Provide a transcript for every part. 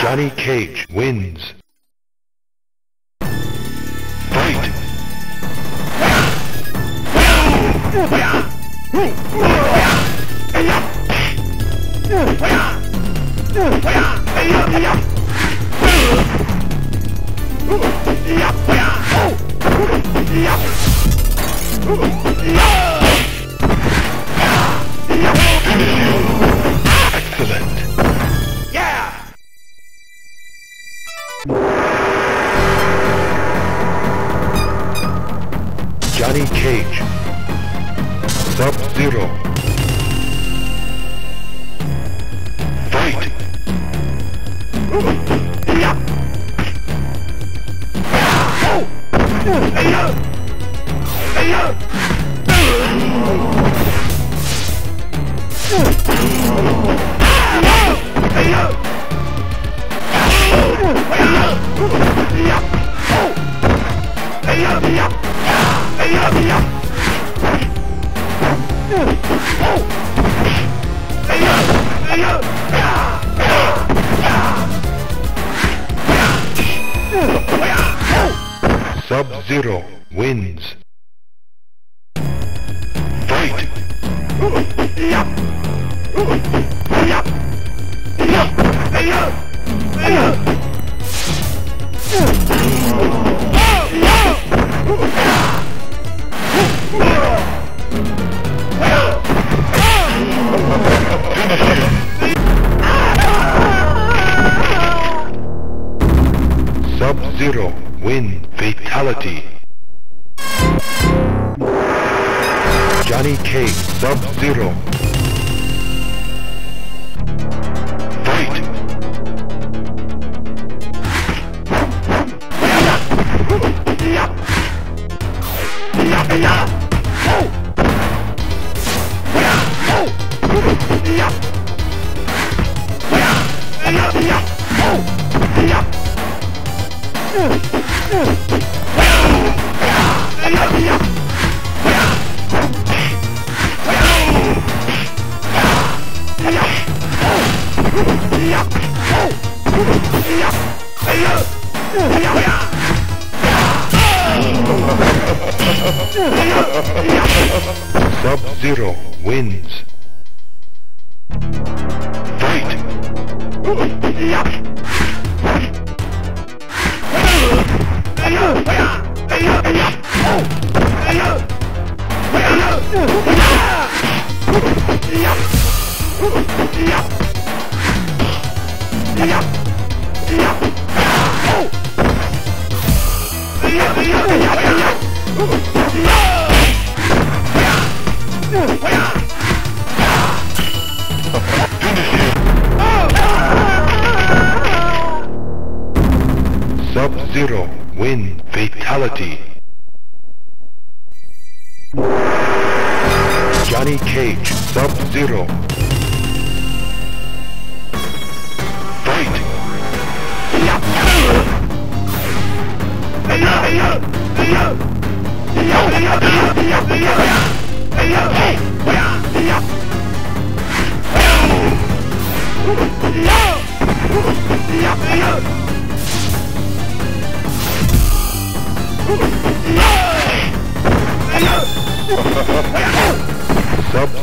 Johnny Cage wins. Johnny Cage Sub-Zero.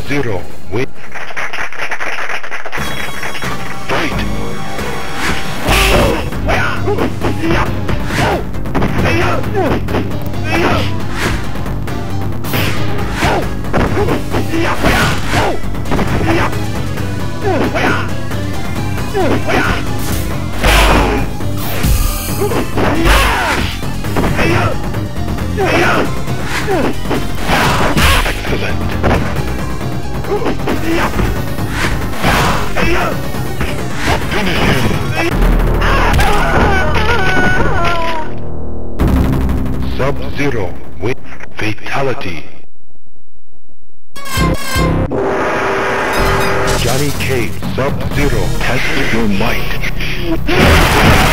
Sub-Zero win. Fight! Sub-Zero with fatality. Johnny Cage Sub-Zero test your might.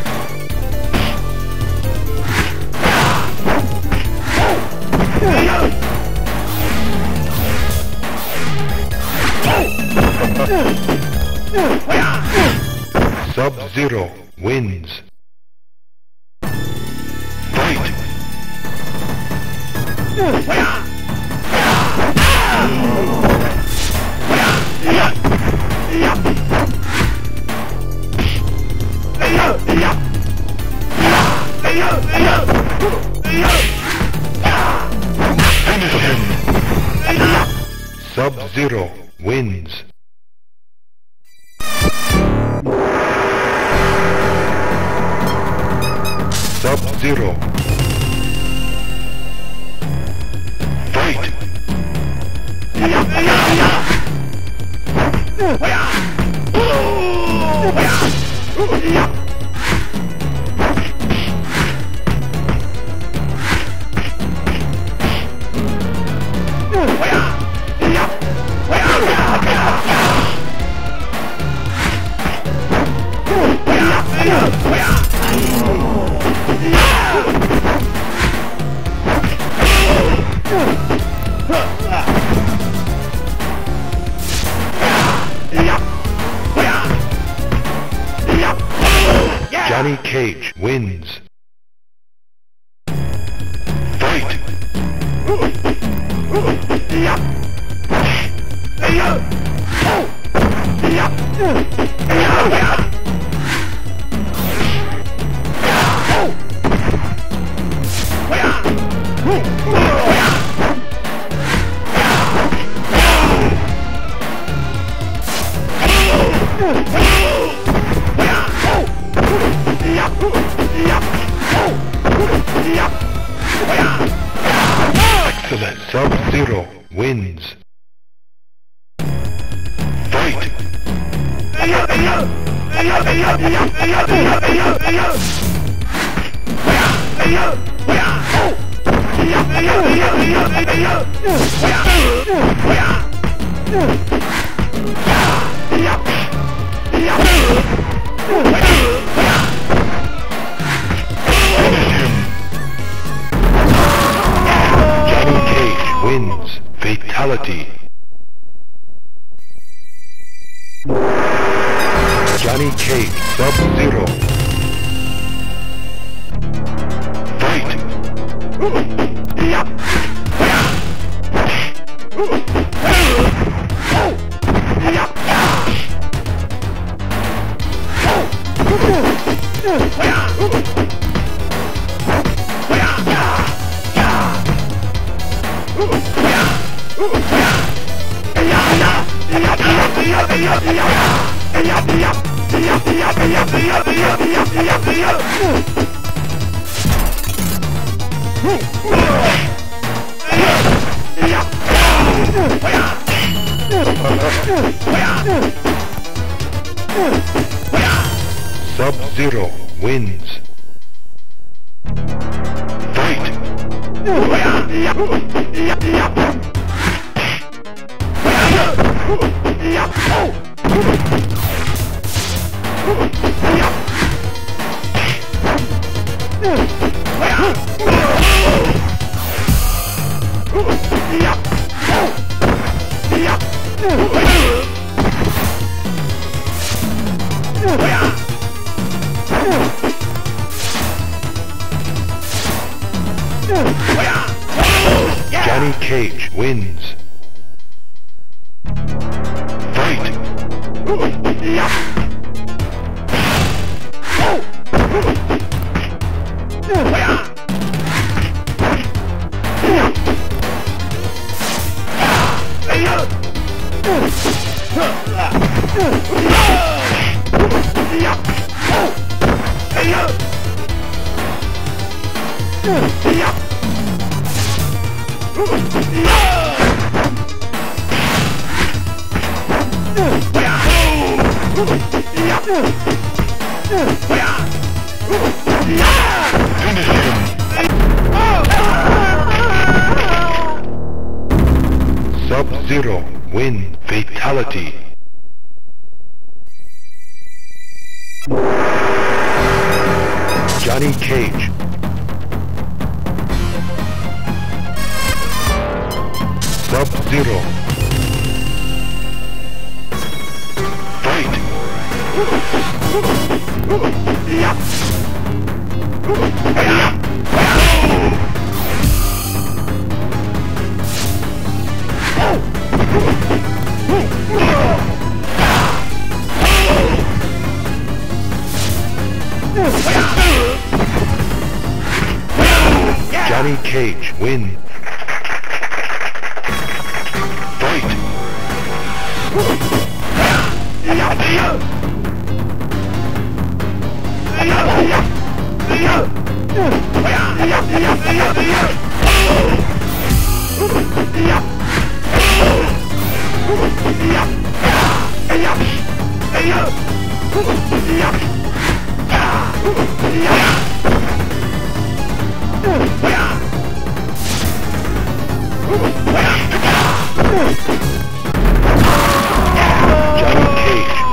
Sub-Zero wins. Fight! Finish him! Sub-Zero wins. Sub-Zero. Fight! Johnny Fatality. Yeah. Johnny Cage wins. Yeah!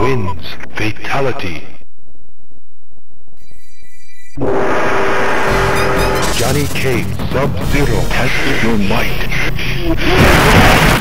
wins fatality. Johnny Cage Sub-Zero has your might.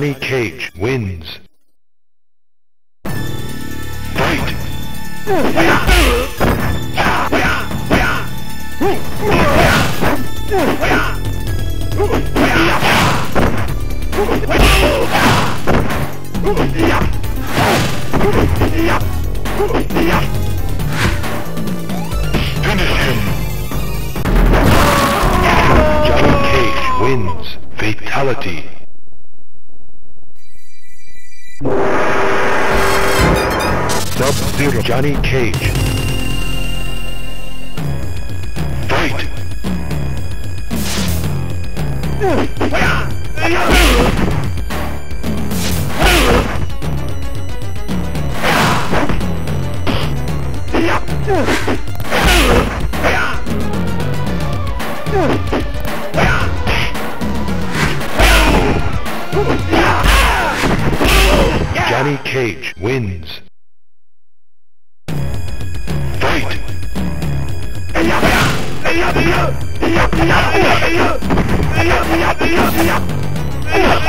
Johnny Cage wins. Fatality. Sub-Zero. Johnny Cage. Fight! Johnny Cage wins.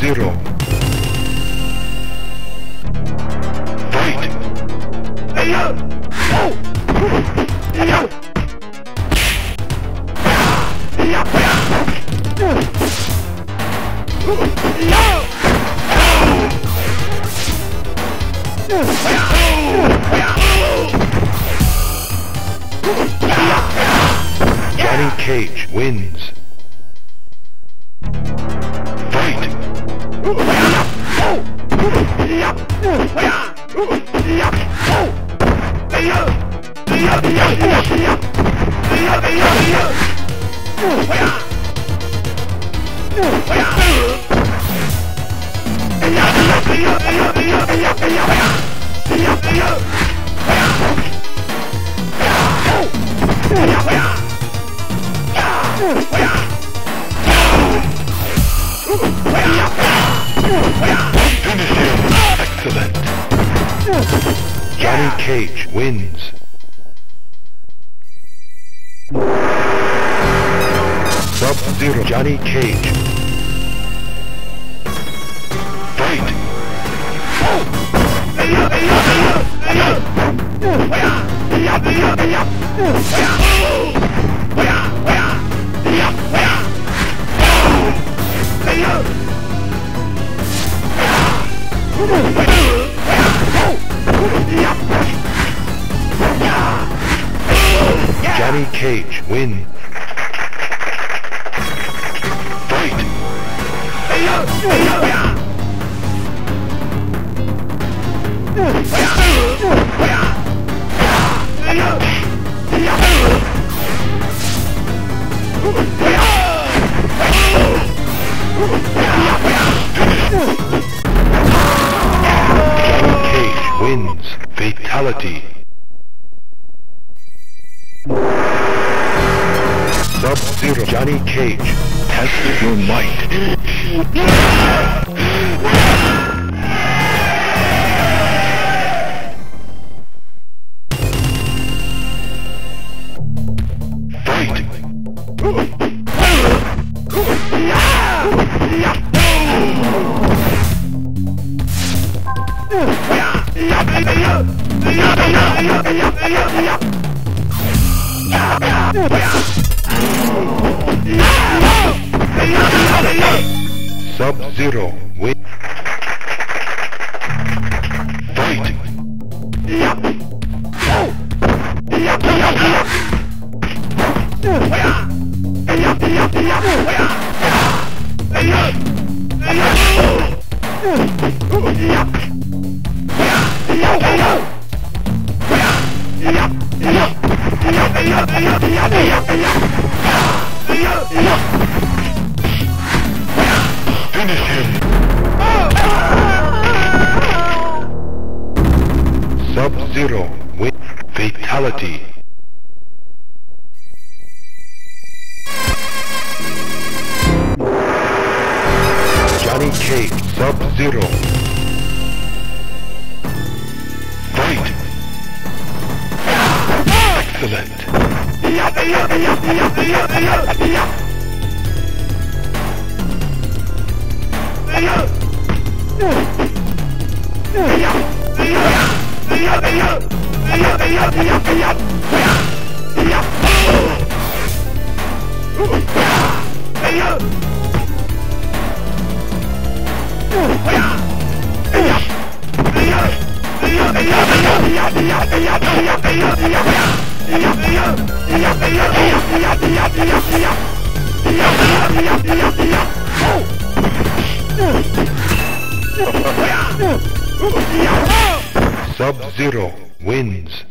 Sub-Zero. Johnny Cage wins. Fight! Finish Johnny Cage wins. Sub-Zero. Johnny Cage. Fight! Johnny Cage win. Fight! Fatality. Sub-Zero. Johnny Cage. Test your might. Sub-Zero Sub-Zero wins.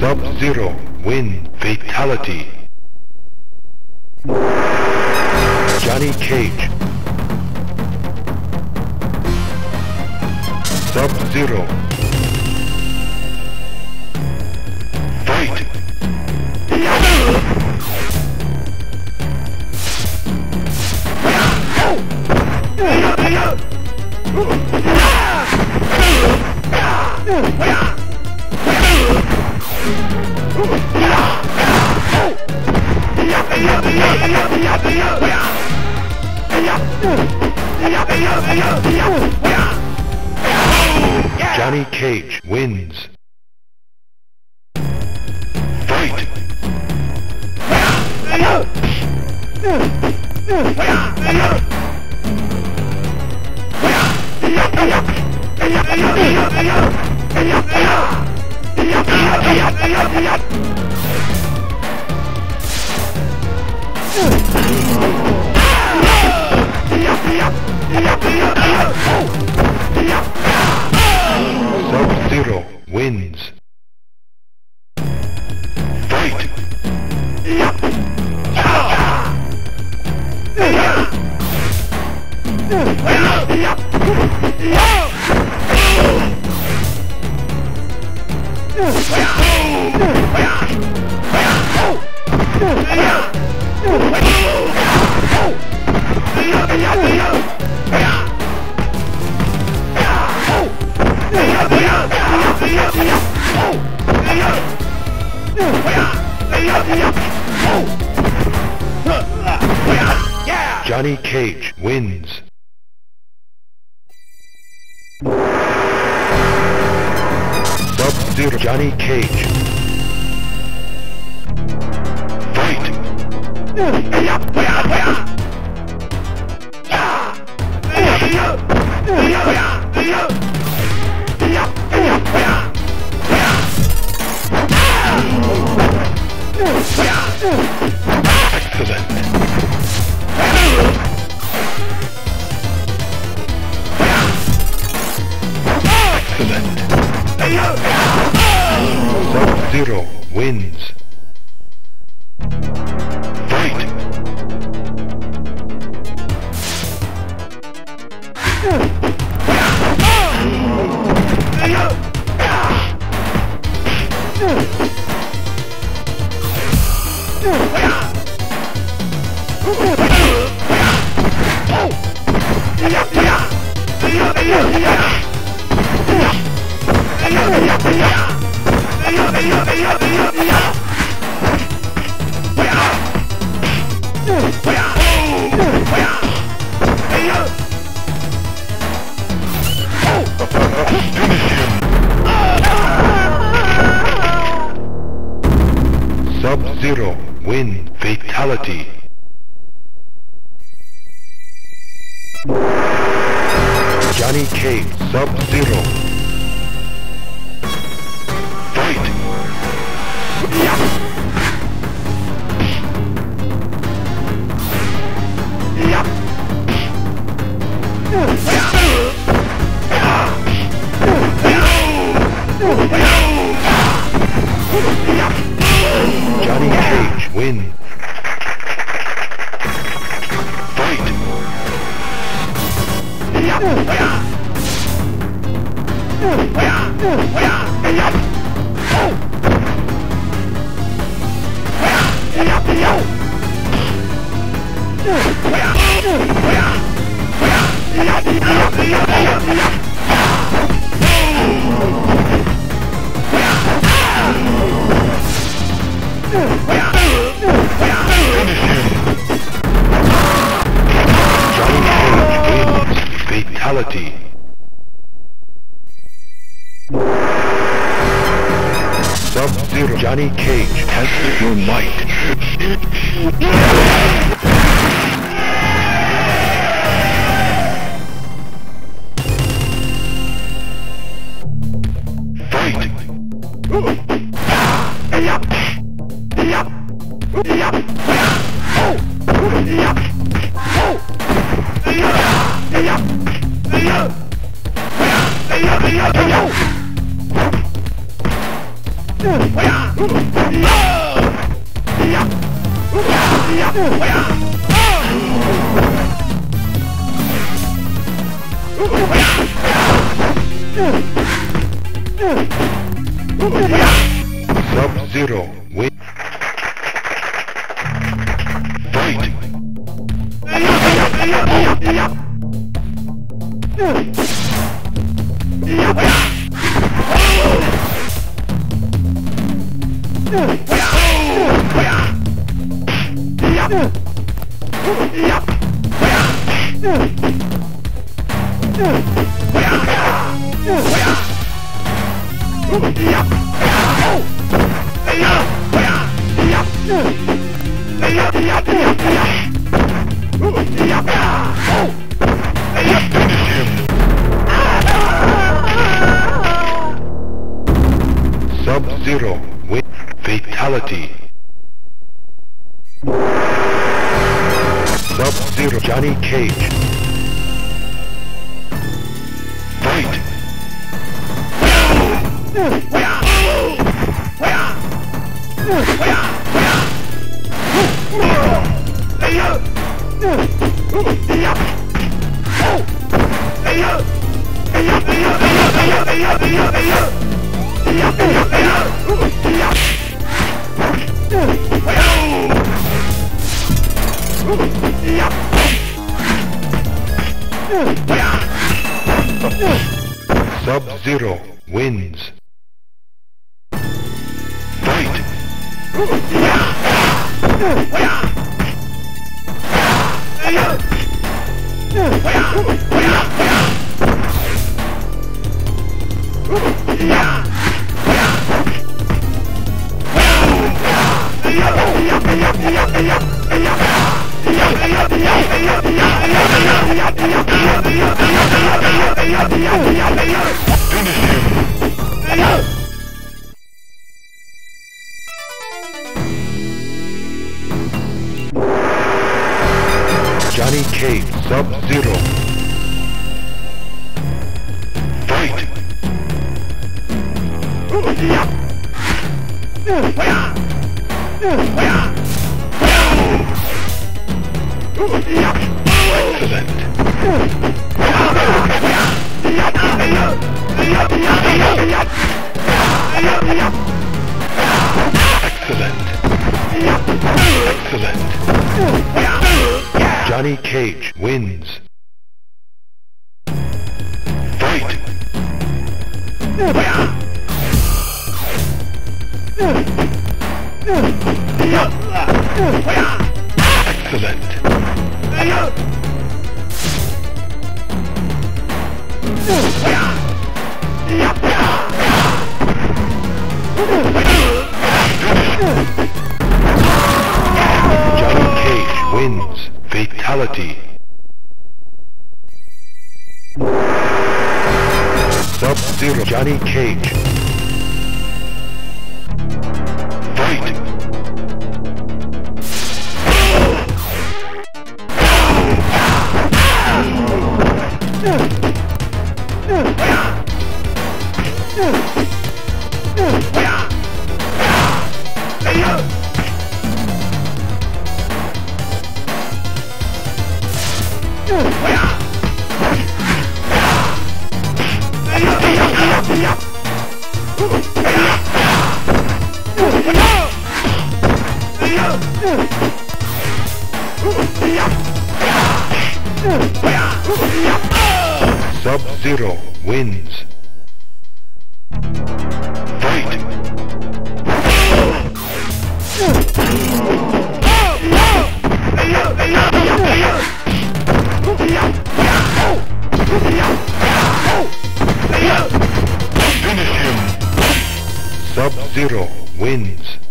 Sub-Zero win. Fatality. Johnny Cage. Sub-Zero. Fight! Johnny Cage wins. Fight! Sub-Zero win. Sub-Zero wins. Sub-Zero wins.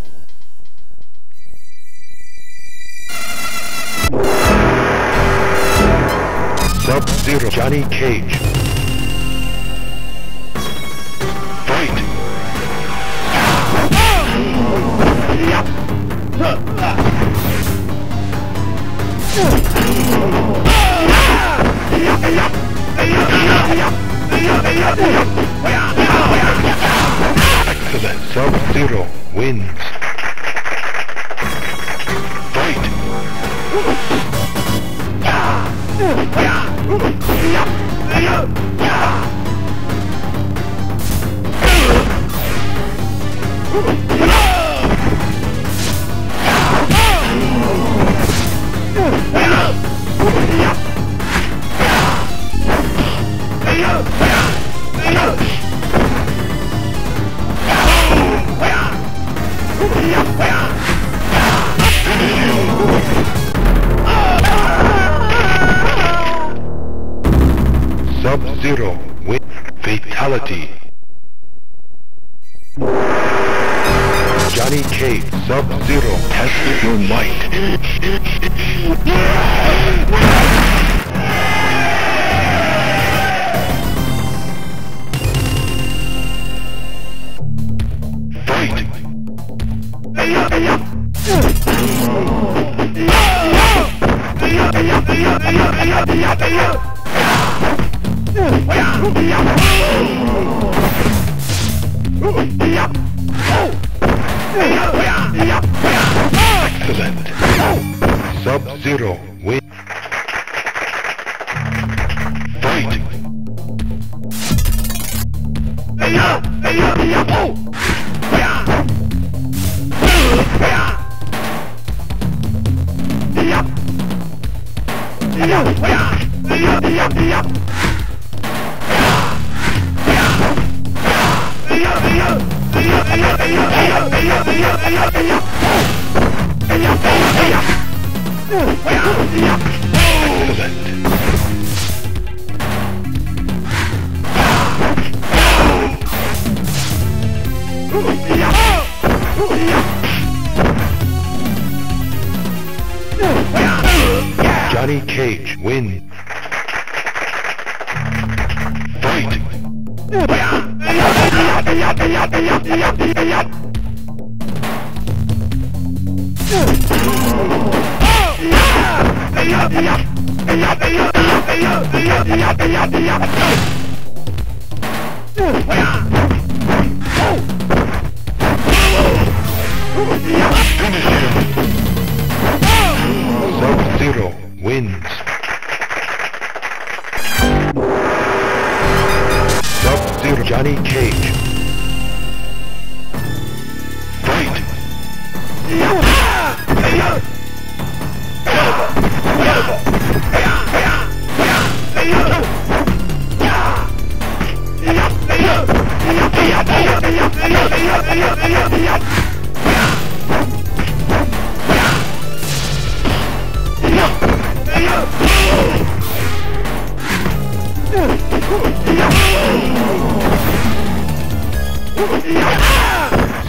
Sub-Zero Johnny Cage. Fight! Excellent. Sub-Zero wins. Fight! Yeah! yeah. Sub-Zero with Fatality. Johnny Cage, Sub-Zero, test your might.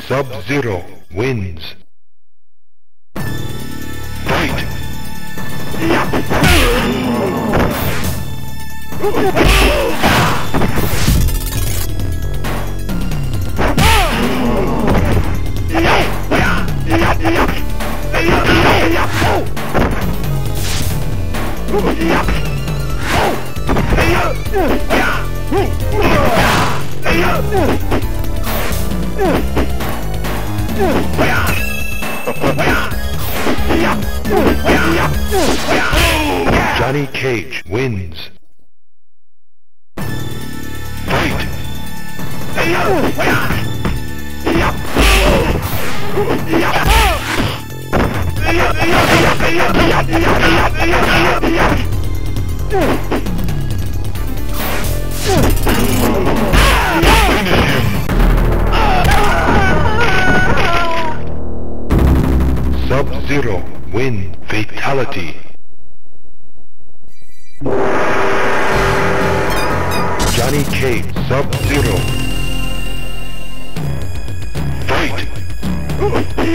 Sub-Zero wins. Fight! Ugh! Johnny Cage wins. Fight! Sub-Zero win fatality. Johnny Cage. Sub-Zero. Fight! Oh!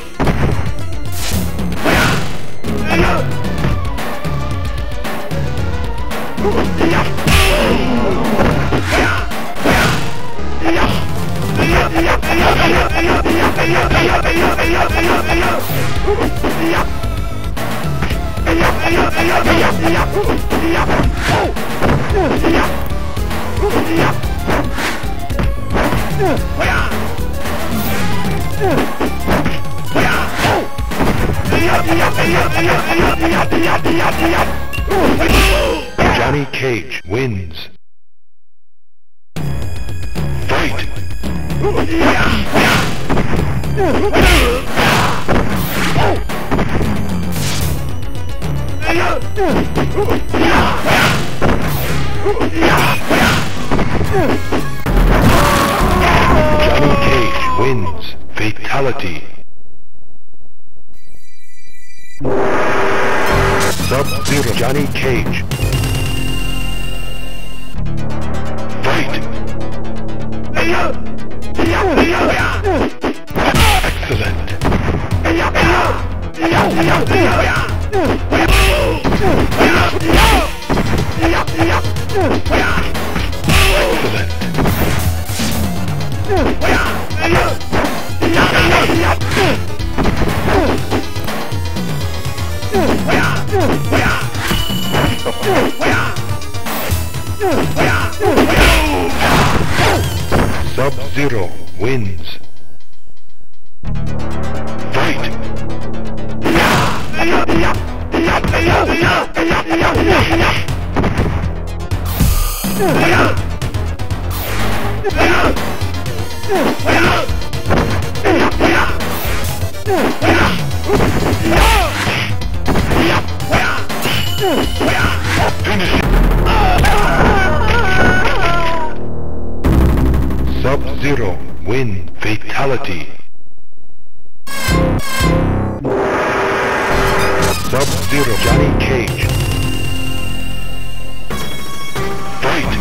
Yeah, Johnny Cage wins. Fight! Johnny Cage wins. Fatality. Sub-Zero Johnny Cage Excellent. Sub-Zero wins. Fight! Finish Sub-Zero win fatality. Sub-Zero Johnny Cage. Fight!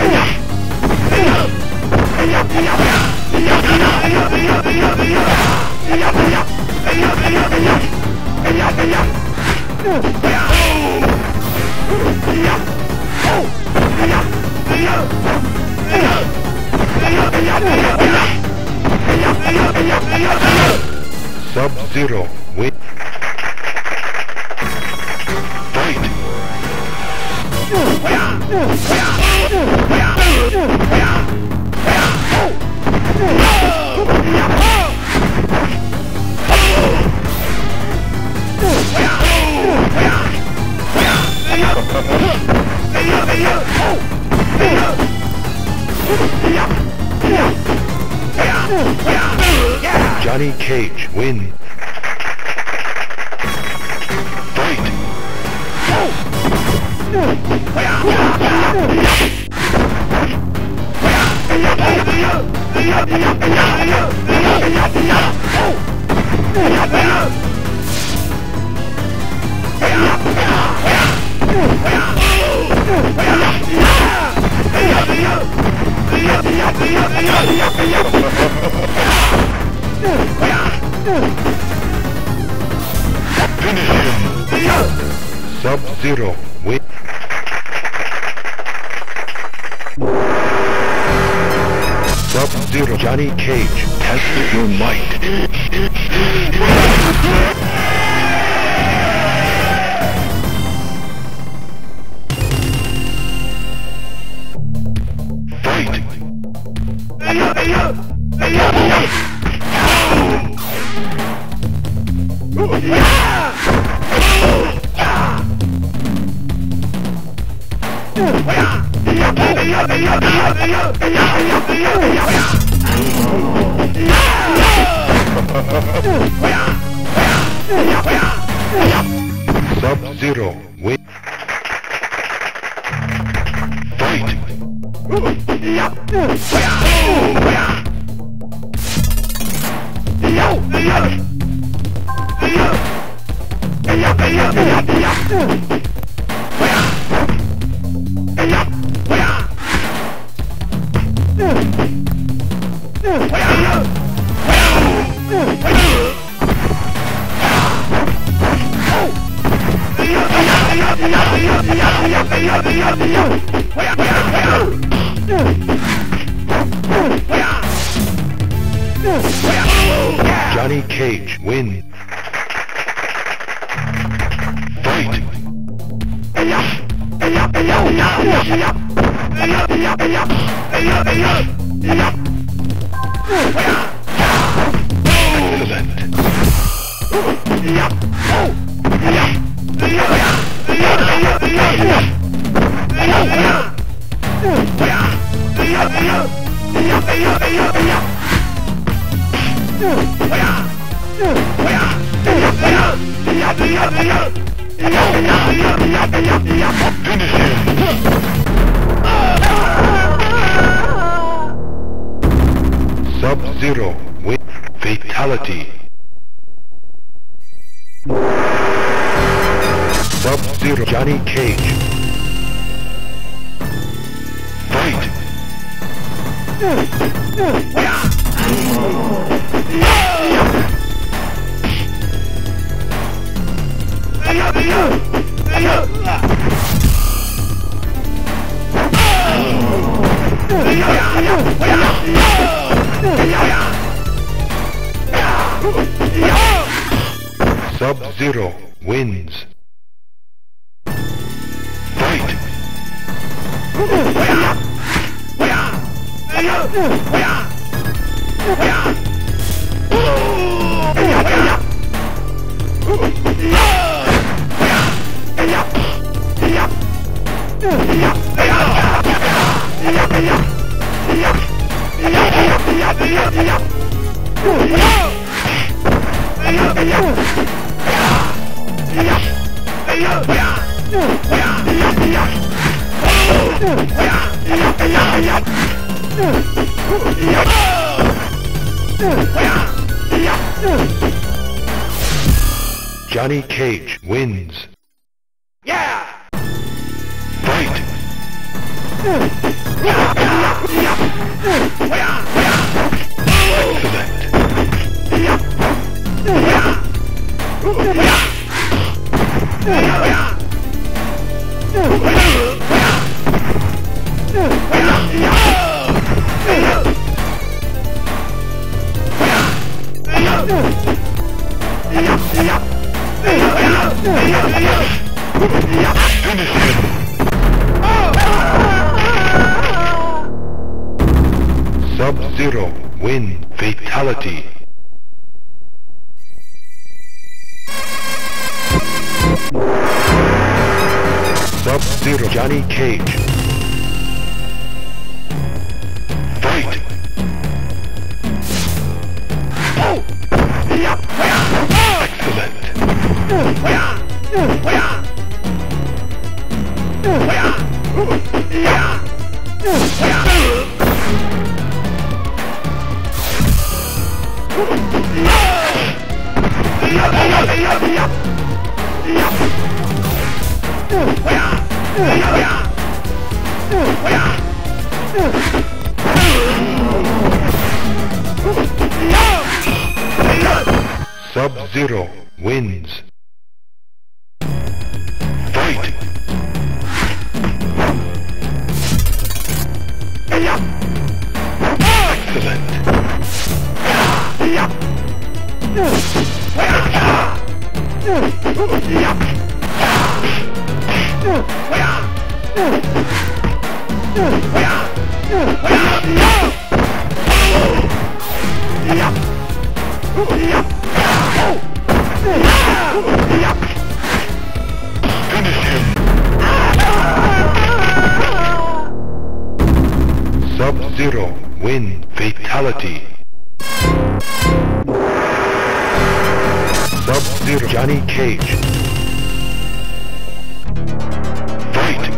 Yeah! Sub-Zero win. Fight! Johnny Cage win. Fight! Finish him! Sub-Zero with... Johnny Cage, test your might. Sub-Zero Sub-Zero wins. Sub-Zero win fatality. Johnny Cage. Fight!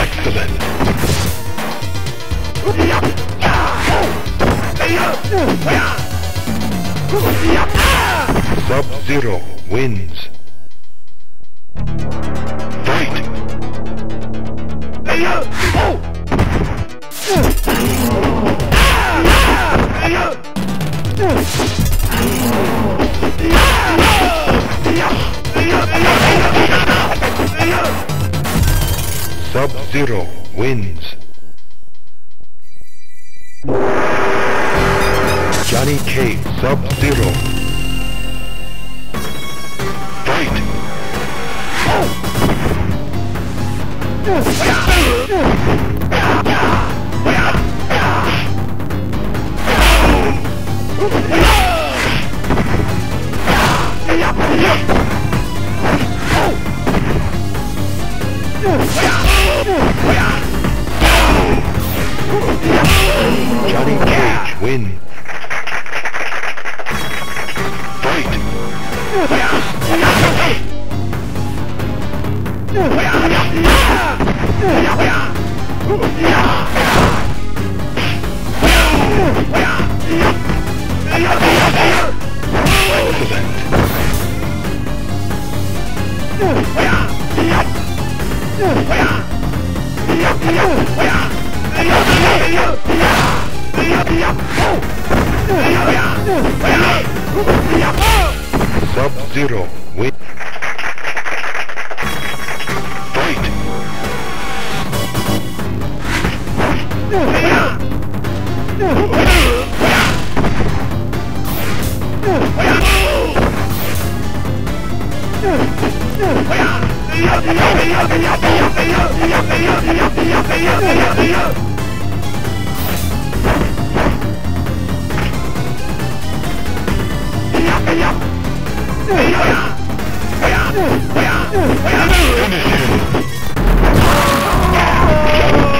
Excellent. Sub-Zero wins. Sub-Zero wins. Johnny Cage Sub-Zero. Fight! Johnny Cage win. Fight! Sub-Zero win. Fight!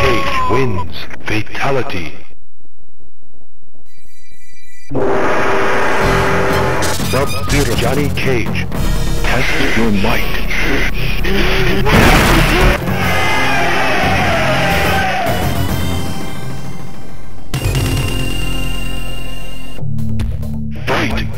Cage wins. Fatality. Sub-Zero Johnny Cage. Test your might. Fight!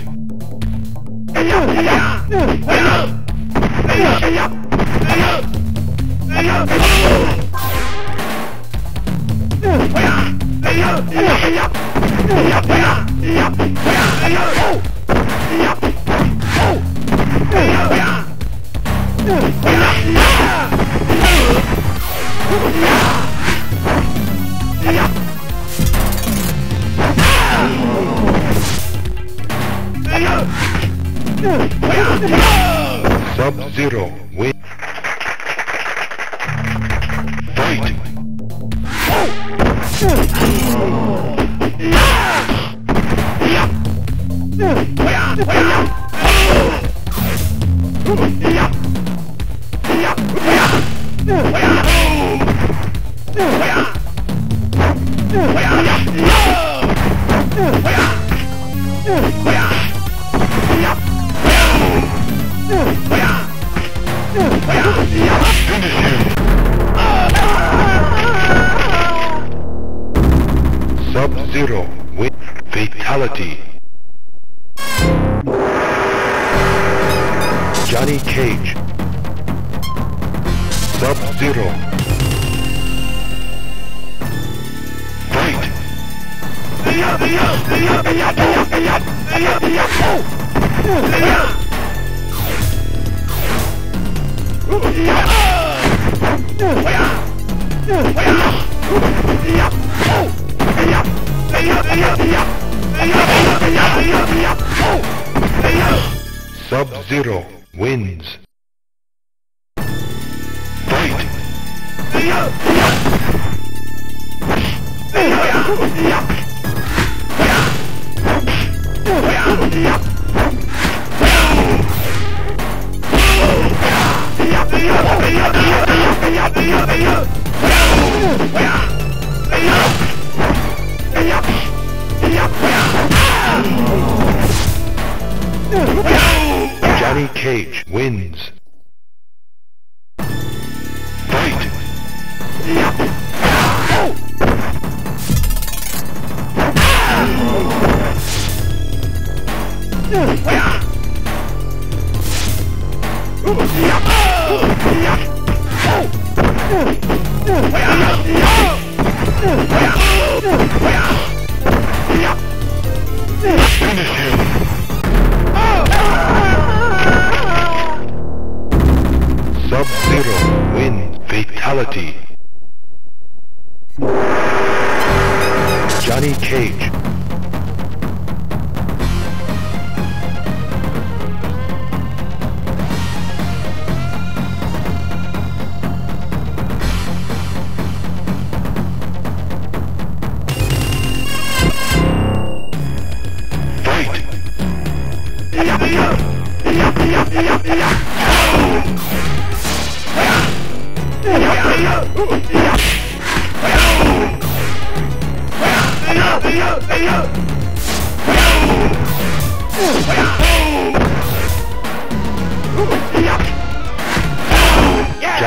Sub-Zero wins. Fight! Johnny Cage wins. Fight! Finish him! Sub-Zero win fatality. Johnny Cage. Fight!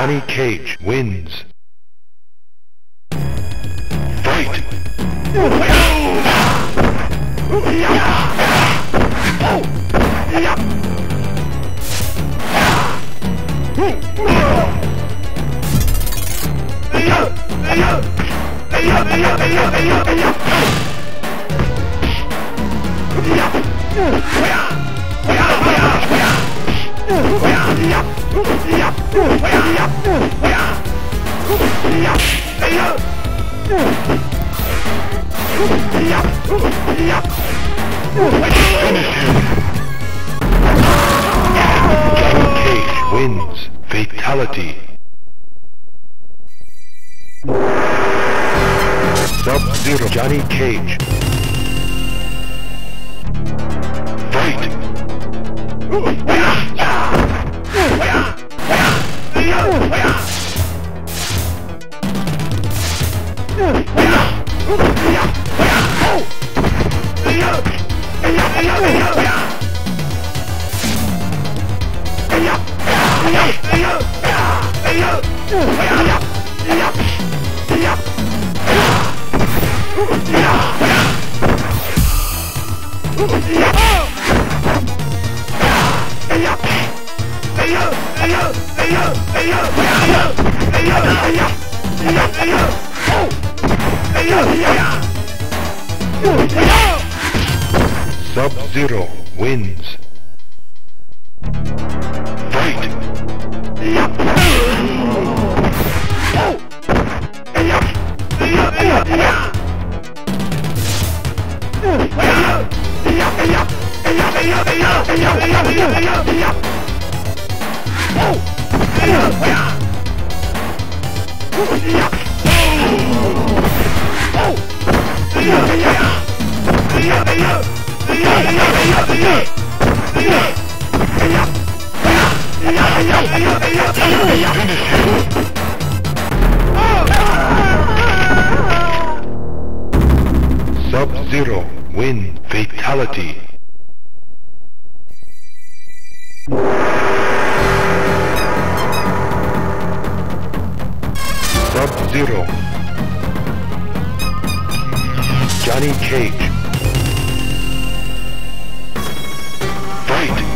Johnny Cage wins. Fight! Finish him! Johnny Cage wins fatality. Sub-Zero Johnny Cage. Fight! Sub-Zero wins. Sub-Zero win fatality. Sub-Zero. Johnny Cage. Fight!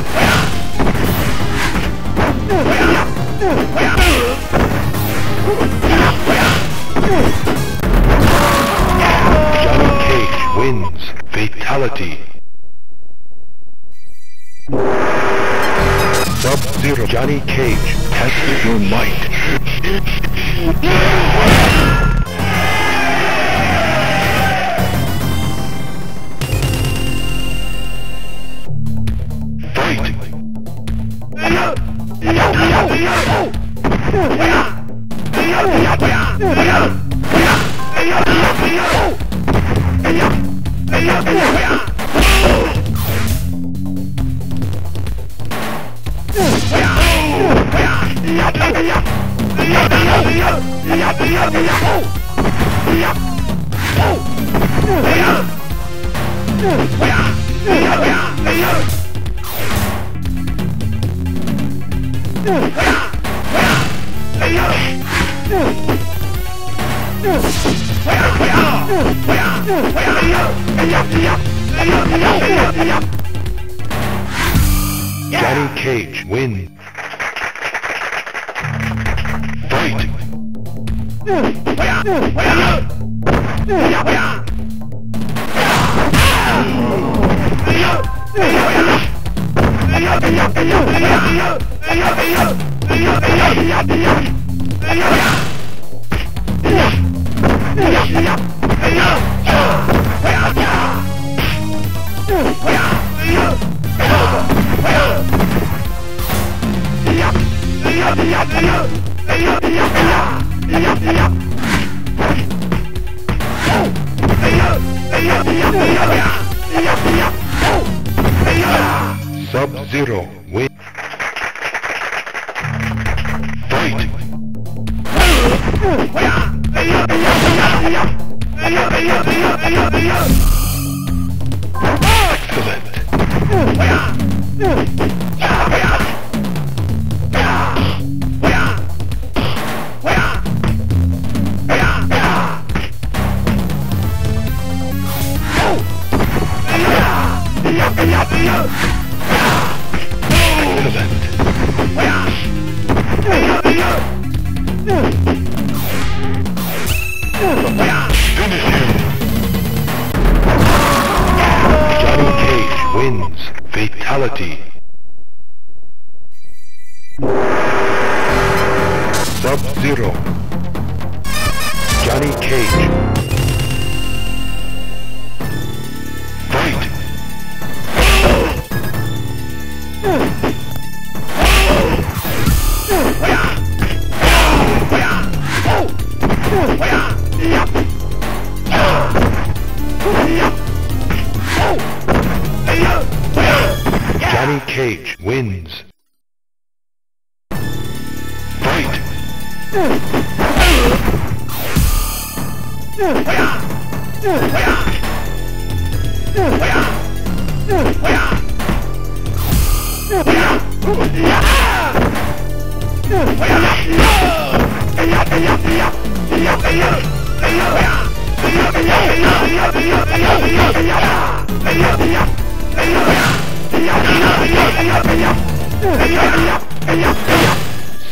Johnny Cage wins. Fatality. Sub-Zero Johnny Cage tests your might. Fatality. Sub-Zero. Johnny Cage. Fight! Johnny Cage wins. Fight!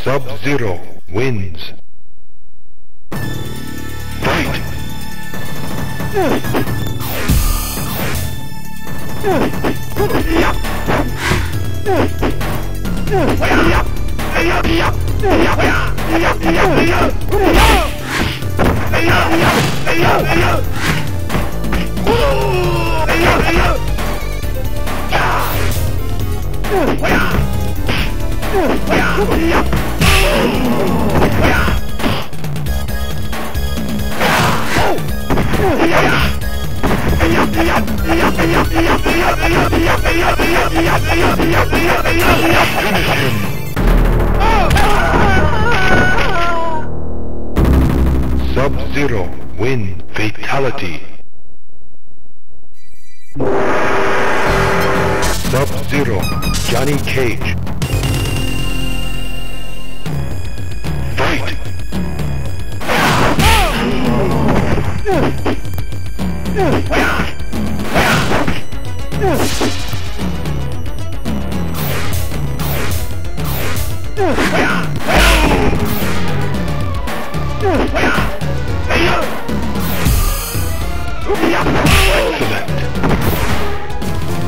Sub-Zero wins. Fight! Sub-Zero win fatality. Sub-Zero, Johnny Cage. Fight!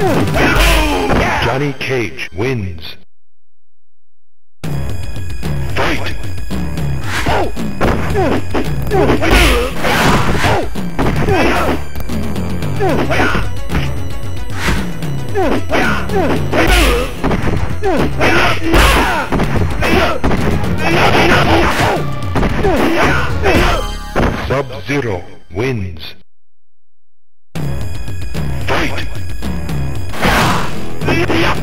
Excellent. Johnny Cage wins. Fight! Sub-Zero wins. Finish him!